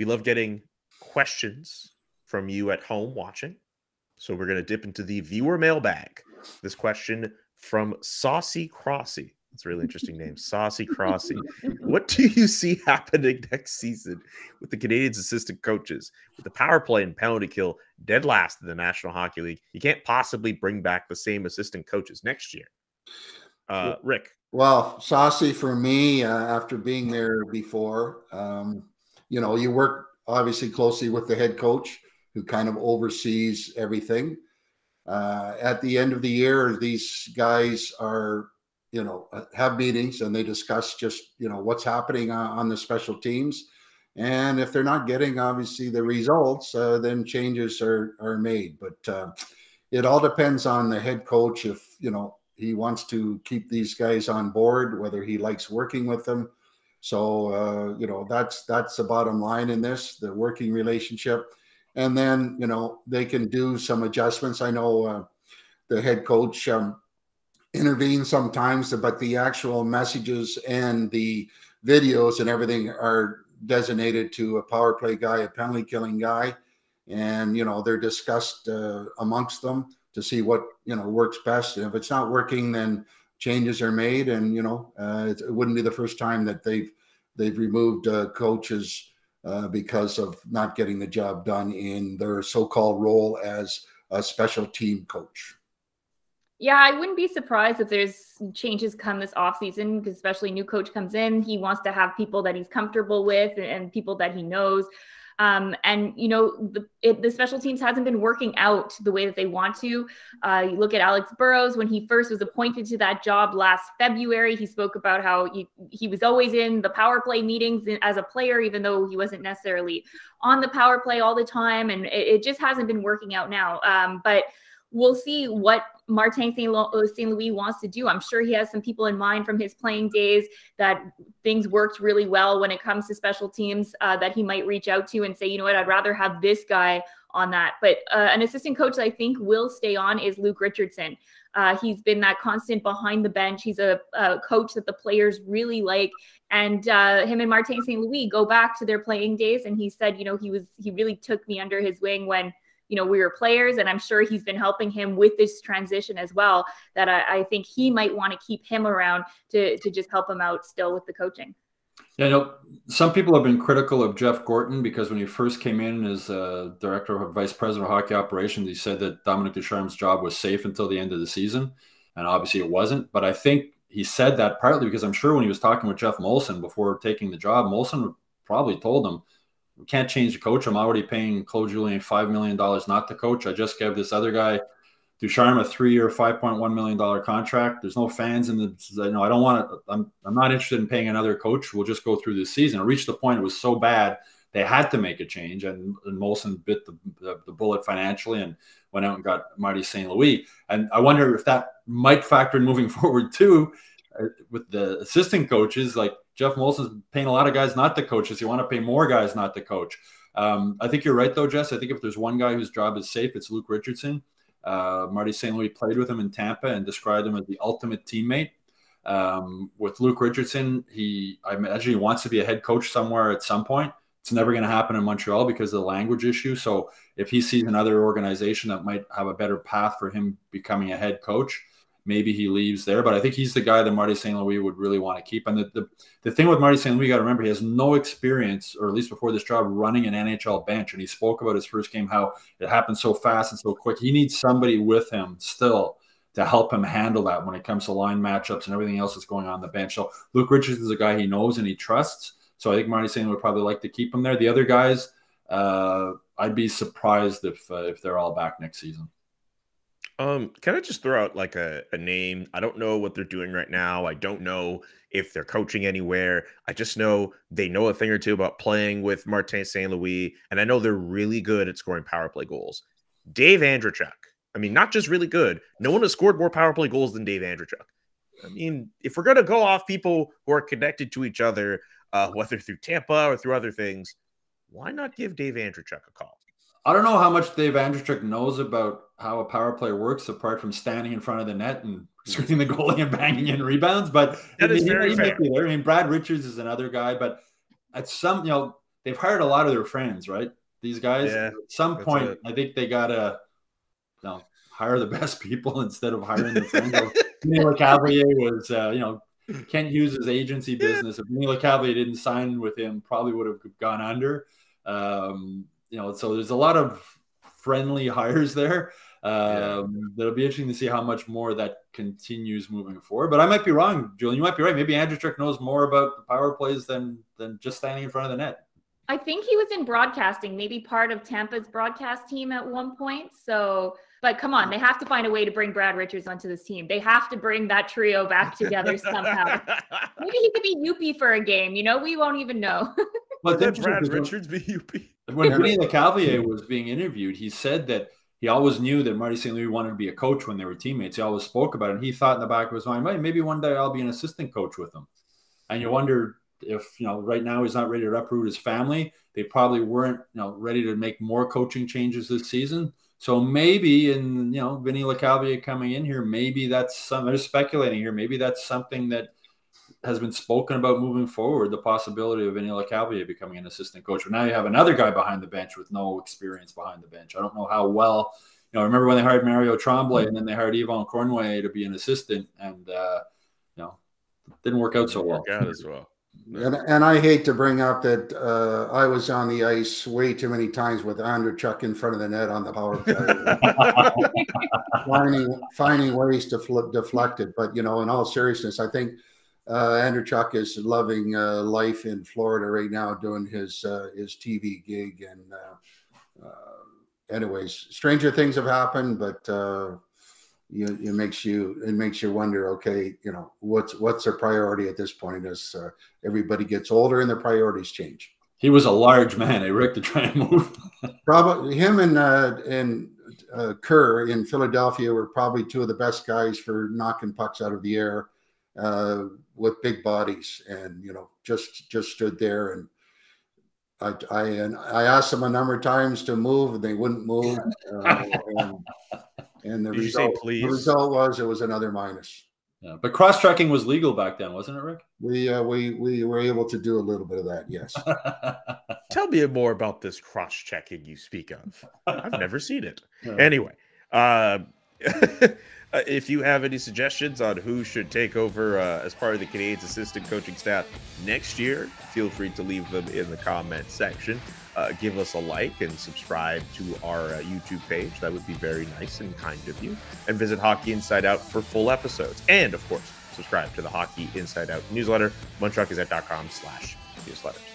We love getting questions from you at home watching. So we're going to dip into the viewer mailbag. This question from Saucy Crossy. It's a really interesting name, Saucy Crossy. What do you see happening next season with the Canadiens' assistant coaches? With the power play and penalty kill dead last in the National Hockey League, you can't possibly bring back the same assistant coaches next year. Uh, Rick. Well, Saucy for me, uh, after being there before, um, you know, you work obviously closely with the head coach who kind of oversees everything. Uh, at the end of the year, these guys are, you know, uh, have meetings and they discuss just, you know, what's happening on, on the special teams. And if they're not getting obviously the results, uh, then changes are are made. But uh, it all depends on the head coach if you know he wants to keep these guys on board, whether he likes working with them. So uh, you know that's that's the bottom line in this, the working relationship and then you know they can do some adjustments. I know uh, the head coach um, intervenes sometimes, but the actual messages and the videos and everything are designated to a power play guy, a penalty killing guy, and you know they're discussed uh, amongst them to see what you know works best. And if it's not working, then changes are made. And you know uh, it, wouldn't be the first time that they've they've removed uh, coaches uh, because of not getting the job done in their so-called role as a special team coach. Yeah, I wouldn't be surprised if there's changes come this offseason, especially new coach comes in. He wants to have people that he's comfortable with and people that he knows. Um, and you know the, it, the special teams hasn't been working out the way that they want to. Uh, you look at Alex Burrows when he first was appointed to that job last February. He spoke about how he, he was always in the power play meetings as a player, even though he wasn't necessarily on the power play all the time. And it, it just hasn't been working out now. Um, but we'll see what Martin St. Louis wants to do. I'm sure he has some people in mind from his playing days that things worked really well when it comes to special teams uh, that he might reach out to and say, you know what, I'd rather have this guy on that. But uh, an assistant coach I think will stay on is Luke Richardson. Uh, he's been that constant behind the bench. He's a, a coach that the players really like. And uh, him and Martin St. Louis go back to their playing days. And he said, you know, he was, he really took me under his wing when you know, we were players, and I'm sure he's been helping him with this transition as well. That I, I think he might want to keep him around to to just help him out still with the coaching. Yeah, you know, some people have been critical of Jeff Gorton because when he first came in as uh, director of vice president of hockey operations, he said that Dominique Ducharme's job was safe until the end of the season, and obviously it wasn't. But I think he said that partly because I'm sure when he was talking with Geoff Molson before taking the job, Molson probably told him can't change the coach. I'm already paying Claude Julien $5 million not to coach. I just gave this other guy, Ducharme, a three year, $5.1 million contract. There's no fans in the, you know, I don't want to, I'm, I'm not interested in paying another coach. We'll just go through this season. It reached the point it was so bad they had to make a change, and, and Molson bit the, the, the, bullet financially and went out and got Marty St. Louis. And I wonder if that might factor in moving forward too, uh, with the assistant coaches. Like Geoff Molson's paying a lot of guys not to coach. You want to pay more guys not to coach. Um, I think you're right, though, Jess. I think if there's one guy whose job is safe, it's Luke Richardson. Uh, Marty St. Louis played with him in Tampa and described him as the ultimate teammate. Um, with Luke Richardson, he I imagine he wants to be a head coach somewhere at some point. It's never going to happen in Montreal because of the language issue. So if he sees another organization that might have a better path for him becoming a head coach, maybe he leaves there. But I think he's the guy that Marty St. Louis would really want to keep. And the, the, the thing with Marty St. Louis, you got to remember, he has no experience, or at least before this job, running an NHL bench. And he spoke about his first game, how it happened so fast and so quick. He needs somebody with him still to help him handle that when it comes to line matchups and everything else that's going on the bench. So Luke Richards is a guy he knows and he trusts. So I think Marty St. Louis would probably like to keep him there. The other guys, uh, I'd be surprised if uh, if they're all back next season. Um, can I just throw out like a, a name? I don't know what they're doing right now. I don't know if they're coaching anywhere. I just know they know a thing or two about playing with Martin St. Louis, and I know they're really good at scoring power play goals. Dave Andreychuk. I mean, not just really good. No one has scored more power play goals than Dave Andreychuk. I mean, if we're gonna go off people who are connected to each other, uh, whether through Tampa or through other things, why not give Dave Andreychuk a call? I don't know how much Dave Andreychuk knows about how a power play works, apart from standing in front of the net and screening the goalie and banging in rebounds. But that is very fair. I mean, Brad Richards is another guy, but at some, you know, they've hired a lot of their friends, right? These guys. Yeah, At some point, it. I think they gotta you know, hire the best people instead of hiring their friends. Neil Cavalier was, uh, you know, Kent Hughes' agency business. If Neil Cavalier didn't sign with him, probably would have gone under. Um, you know, so there's a lot of friendly hires there. Um, It'll be interesting to see how much more that continues moving forward. But I might be wrong, Julian. You might be right. Maybe Andreychuk knows more about the power plays than than just standing in front of the net. I think he was in broadcasting, maybe part of Tampa's broadcast team at one point. So, but come on, they have to find a way to bring Brad Richards onto this team. They have to bring that trio back together somehow. Maybe he could be Youppi for a game. You know, we won't even know. But Let it's Brad Richards be Youppi. When Vinny LeCavalier was being interviewed, he said that he always knew that Marty St. Louis wanted to be a coach when they were teammates. He always spoke about it. And he thought in the back of his mind, "Well, maybe one day I'll be an assistant coach with him. And you wonder if, you know, right now he's not ready to uproot his family. They probably weren't, you know, ready to make more coaching changes this season. So maybe, in you know, Vinny LeCavalier coming in here, maybe that's some. They're speculating here. Maybe that's something that has been spoken about moving forward. The possibility of Vinny LeCavalier becoming an assistant coach. But now you have another guy behind the bench with no experience behind the bench. I don't know how well. You know, I remember when they hired Mario Tremblay and then they hired Yvon Cournoyer to be an assistant, and uh, you know, didn't work out so well. Work out as well. And, and I hate to bring up that uh, I was on the ice way too many times with Andreychuk in front of the net on the power play, finding finding ways to flip, deflect it. But you know, in all seriousness, I think uh, Andreychuk is loving uh, life in Florida right now, doing his uh, his TV gig. And uh, uh, anyways, stranger things have happened, but uh, you, it makes you it makes you wonder. Okay, you know what's what's their priority at this point as uh, everybody gets older and their priorities change. He was a large man, eh, Rick, to try and move. Probably him and uh, and uh, Kerr in Philadelphia were probably two of the best guys for knocking pucks out of the air uh, with big bodies, and you know just just stood there and. I, I and I asked them a number of times to move, and they wouldn't move. Uh, and, and the Did you say result, please? the result was it was another minus. Yeah, but cross checking was legal back then, wasn't it, Rick? We uh, we we were able to do a little bit of that. Yes. Tell me more about this cross checking you speak of. I've never seen it. Yeah. Anyway, uh, if you have any suggestions on who should take over uh, as part of the Canadiens assistant coaching staff next year, feel free to leave them in the comment section. Uh, give us a like and subscribe to our uh, YouTube page. That would be very nice and kind of you. And visit Hockey Inside Out for full episodes. And of course, subscribe to the Hockey Inside Out newsletter, montrealgazette.com slash newsletters.